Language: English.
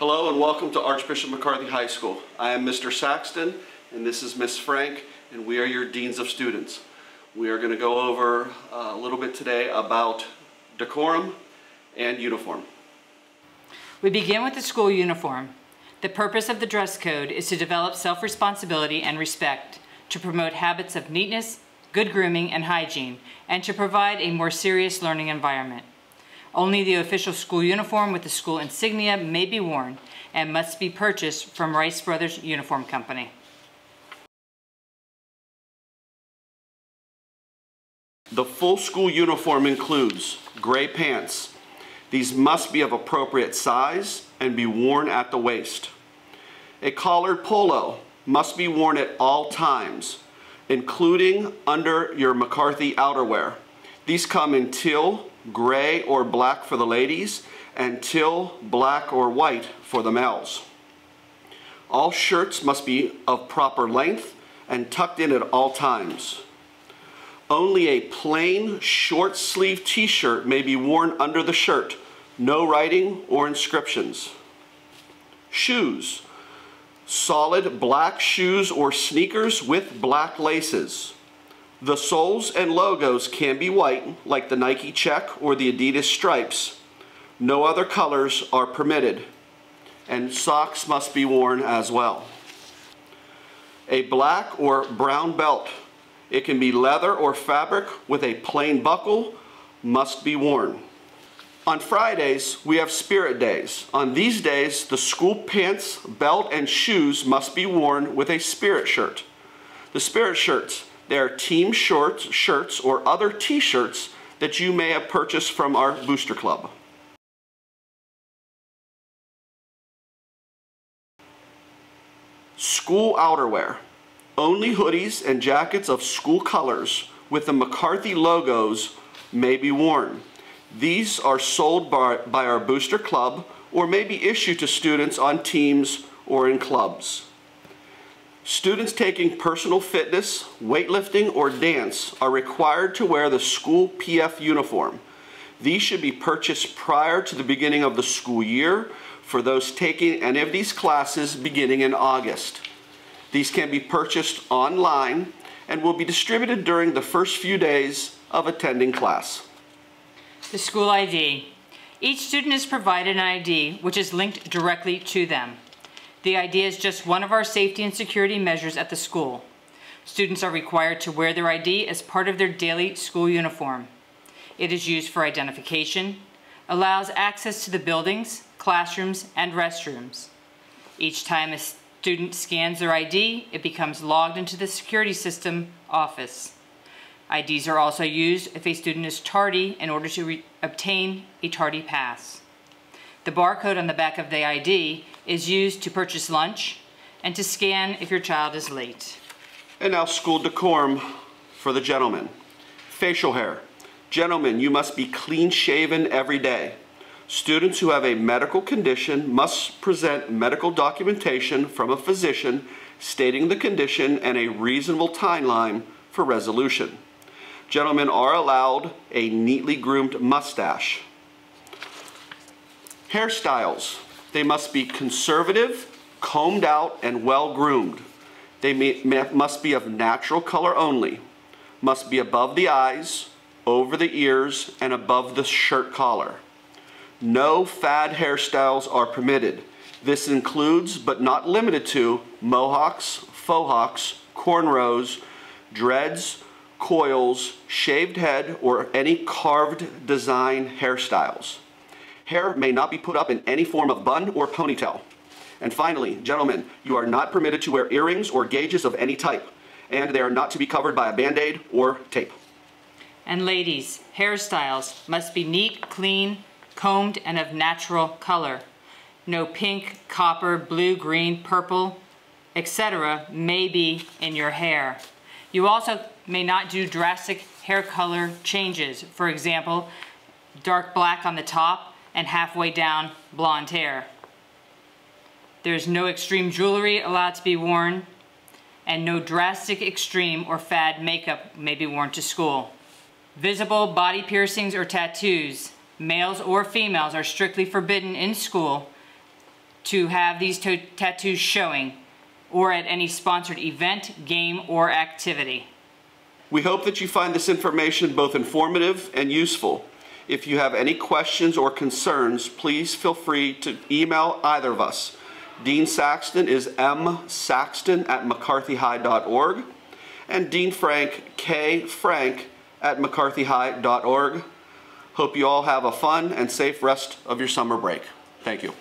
Hello and welcome to Archbishop McCarthy High School. I am Mr. Saxton and this is Miss Frank and we are your Deans of Students. We are going to go over uh, a little bit today about decorum and uniform. We begin with the school uniform. The purpose of the dress code is to develop self-responsibility and respect, to promote habits of neatness, good grooming, and hygiene, and to provide a more serious learning environment. Only the official school uniform with the school insignia may be worn and must be purchased from Rice Brothers Uniform Company. The full school uniform includes gray pants. These must be of appropriate size and be worn at the waist. A collared polo must be worn at all times, including under your McCarthy outerwear. These come in teal, gray or black for the ladies, and teal, black or white for the males. All shirts must be of proper length and tucked in at all times. Only a plain short sleeve t-shirt may be worn under the shirt, no writing or inscriptions. Shoes, solid black shoes or sneakers with black laces. The soles and logos can be white, like the Nike check or the Adidas stripes. No other colors are permitted, and socks must be worn as well. A black or brown belt, it can be leather or fabric with a plain buckle, must be worn. On Fridays, we have spirit days. On these days, the school pants, belt, and shoes must be worn with a spirit shirt. The spirit shirts, they are team shorts, shirts, or other t-shirts that you may have purchased from our booster club. School outerwear. Only hoodies and jackets of school colors with the McCarthy logos may be worn. These are sold by, by our booster club or may be issued to students on teams or in clubs. Students taking personal fitness, weightlifting, or dance are required to wear the school PF uniform. These should be purchased prior to the beginning of the school year for those taking any of these classes beginning in August. These can be purchased online and will be distributed during the first few days of attending class. The school ID. Each student is provided an ID which is linked directly to them. The ID is just one of our safety and security measures at the school. Students are required to wear their ID as part of their daily school uniform. It is used for identification, allows access to the buildings, classrooms, and restrooms. Each time a student scans their ID, it becomes logged into the security system office. IDs are also used if a student is tardy in order to obtain a tardy pass. The barcode on the back of the ID is used to purchase lunch and to scan if your child is late. And now school decorum for the gentleman. Facial hair. Gentlemen, you must be clean shaven every day. Students who have a medical condition must present medical documentation from a physician stating the condition and a reasonable timeline for resolution. Gentlemen are allowed a neatly groomed mustache. Hairstyles. They must be conservative, combed out, and well groomed. They may, may, must be of natural color only. Must be above the eyes, over the ears, and above the shirt collar. No fad hairstyles are permitted. This includes, but not limited to, mohawks, faux hawks, cornrows, dreads, coils, shaved head, or any carved design hairstyles. Hair may not be put up in any form of bun or ponytail. And finally, gentlemen, you are not permitted to wear earrings or gauges of any type, and they are not to be covered by a band-aid or tape. And ladies, hairstyles must be neat, clean, combed, and of natural color. No pink, copper, blue, green, purple, etc. may be in your hair. You also may not do drastic hair color changes. For example, dark black on the top and halfway down blonde hair. There's no extreme jewelry allowed to be worn and no drastic extreme or fad makeup may be worn to school. Visible body piercings or tattoos, males or females are strictly forbidden in school to have these tattoos showing or at any sponsored event, game, or activity. We hope that you find this information both informative and useful. If you have any questions or concerns, please feel free to email either of us. Dean Saxton is msaxton at mccarthyhigh.org and Dean Frank, K. Frank at mccarthyhigh.org. Hope you all have a fun and safe rest of your summer break. Thank you.